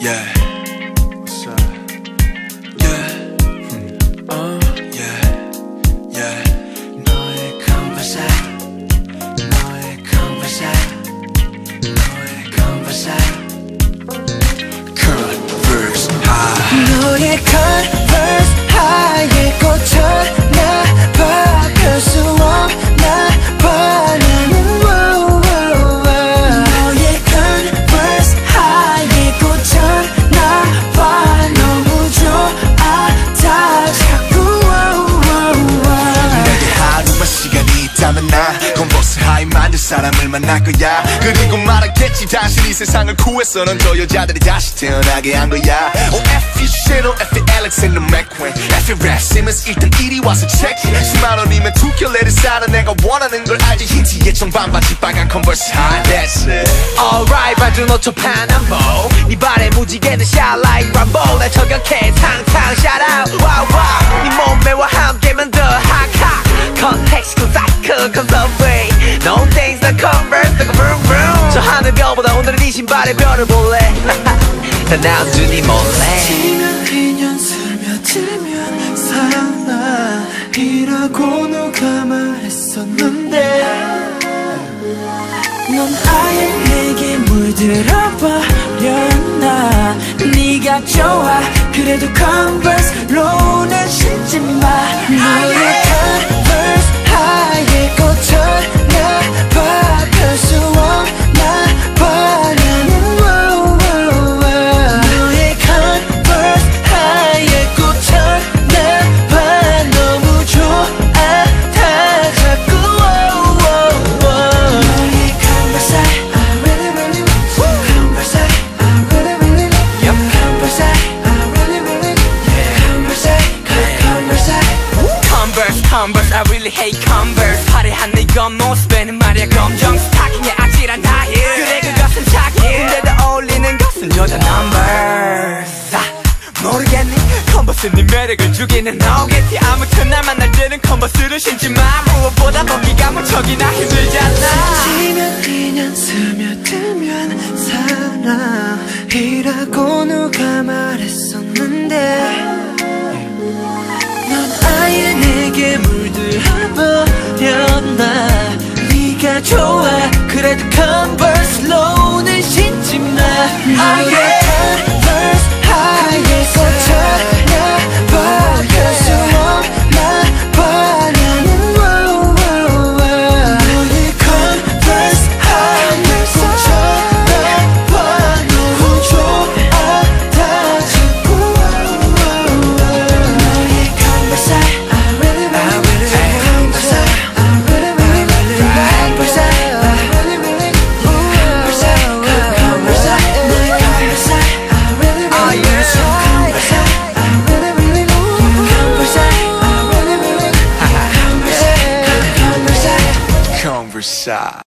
Yeah. 있다면 난 Converse High 만든 사람을 만날 거야. 그리고 말하겠지 당신이 세상을 구했어 넌저 여자들이 다시 태어나게 한 거야. Oh F you Chanel F you Alexander McQueen F Raf Simons. 일단 이리 와서 체크 10만 원이면 두 켤레를 사 넌 내가 원하는 걸 알지. 흰 티에 청 반바지 빨간 Converse High. That's it. Alright 빨주노초파남보 네 발의 무지개는 like Rambo. 날 저격해. 탕탕 shout out. Wow 네 몸매와 함 저 하늘별보다 오늘은 이 신발의 별을 볼래? 다 남준이 몰래. 지면 2년 스며들면 사랑이라고 누가 말했었는데. 넌 아예 내게 물들어버렸나. 네가 좋아. 그래도 Converse, I really hate Converse. 화려한 네 겉모습에는 말이야 검정 스타킹에 아찔한 나힐 그래 그것은 착해 근데도 어울리는 것은 여자 numbers. 아, 모르겠니? 컨버스 네 매력을 주기는 너겠지 아무튼 날 만날 때는 컨버스를 신지 마. 무엇보다 벗기가 무척이나 힘들잖아. 지면 2년 스며들면 사랑이라고 누가 말했었는데 좋아 그래도 컨버스로는 신지 마. 아예 side.